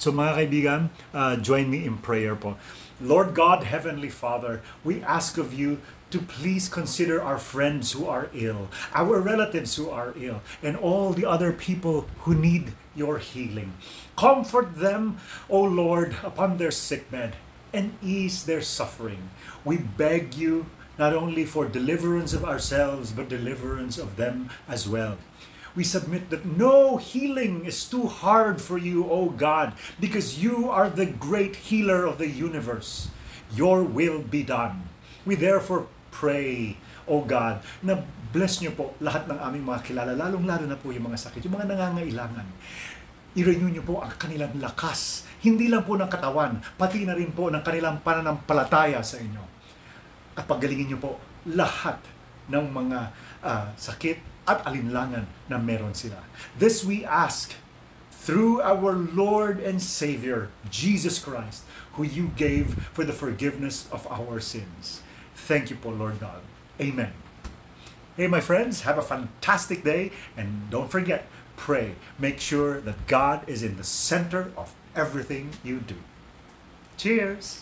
So mga kaibigan, uh, join me in prayer po. Lord God, Heavenly Father, we ask of you to please consider our friends who are ill, our relatives who are ill, and all the other people who need your healing. Comfort them, O Lord, upon their sick bed and ease their suffering. We beg you not only for deliverance of ourselves, but deliverance of them as well. We submit that no healing is too hard for you, O God, because you are the great healer of the universe. Your will be done. We therefore pray, O God, na bless niyo po lahat ng aming mga kilala, lalong-lalo na po yung mga sakit, yung mga nangangailangan. I-renew niyo po ang kanilang lakas, hindi lang po ng katawan, pati na rin po ng kanilang pananampalataya sa inyo. At pagalingin niyo po lahat ng mga ah, sakit at alinlangan na meron sila. This we ask through our Lord and Savior, Jesus Christ, who you gave for the forgiveness of our sins. Thank you po, Lord God. Amen. Hey, my friends, have a fantastic day and don't forget, pray. Make sure that God is in the center of everything you do. Cheers!